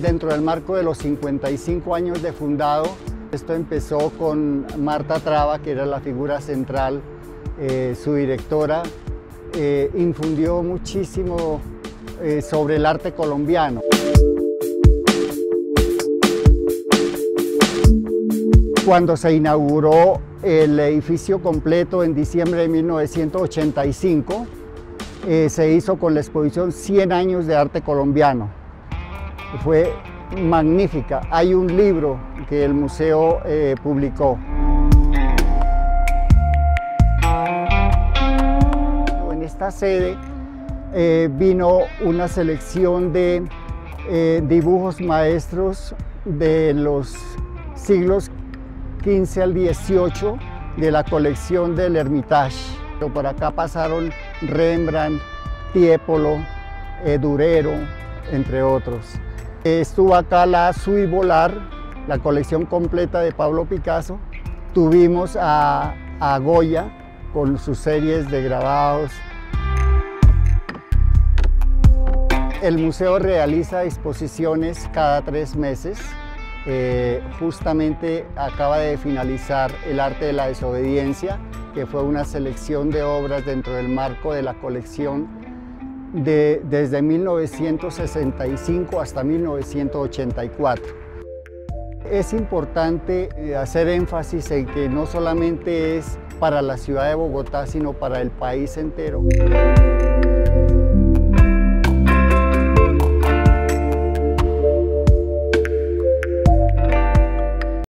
Dentro del marco de los 55 años de fundado, esto empezó con Marta Traba, que era la figura central, eh, su directora, eh, infundió muchísimo eh, sobre el arte colombiano. Cuando se inauguró el edificio completo en diciembre de 1985, se hizo con la exposición 100 años de arte colombiano. Fue magnífica. Hay un libro que el museo eh, publicó. En esta sede eh, vino una selección de eh, dibujos maestros de los siglos XV al XVIII de la colección del Hermitage. Por acá pasaron Rembrandt, Tiepolo, Durero, entre otros. Estuvo acá la Sui Volar, la colección completa de Pablo Picasso. Tuvimos a, Goya con sus series de grabados. El museo realiza exposiciones cada tres meses. Eh, justamente acaba de finalizar El arte de la desobediencia, que fue una selección de obras dentro del marco de la colección desde 1965 hasta 1984. Es importante eh, hacer énfasis en que no solamente es para la ciudad de Bogotá, sino para el país entero.